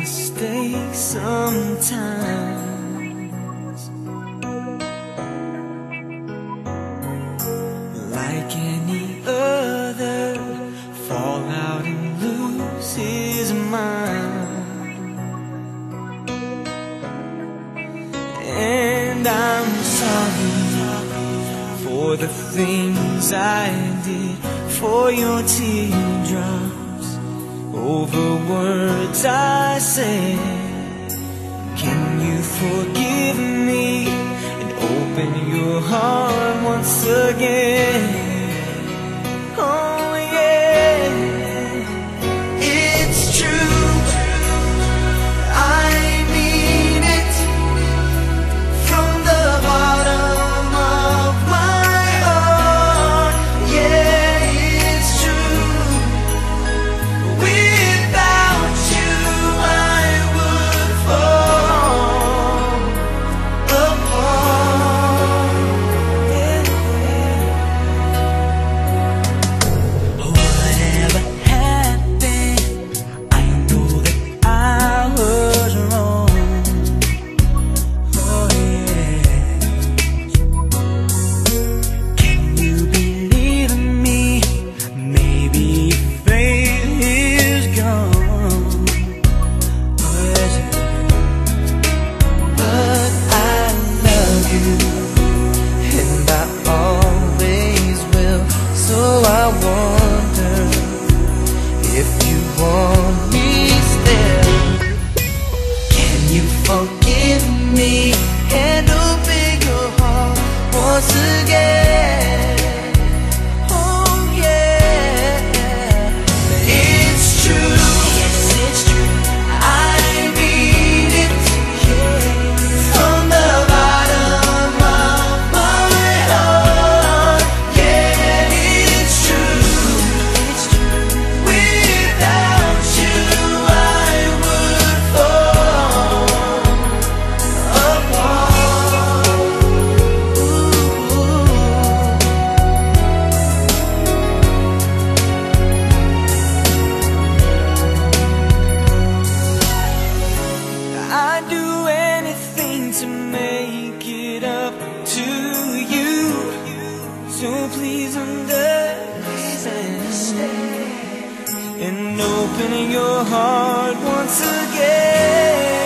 Mistakes sometimes. Like any other Fall out and lose his mind. And I'm sorry For the things I did For your teardrops over words I say. Can you forgive me and open your heart once again? And opening your heart once again.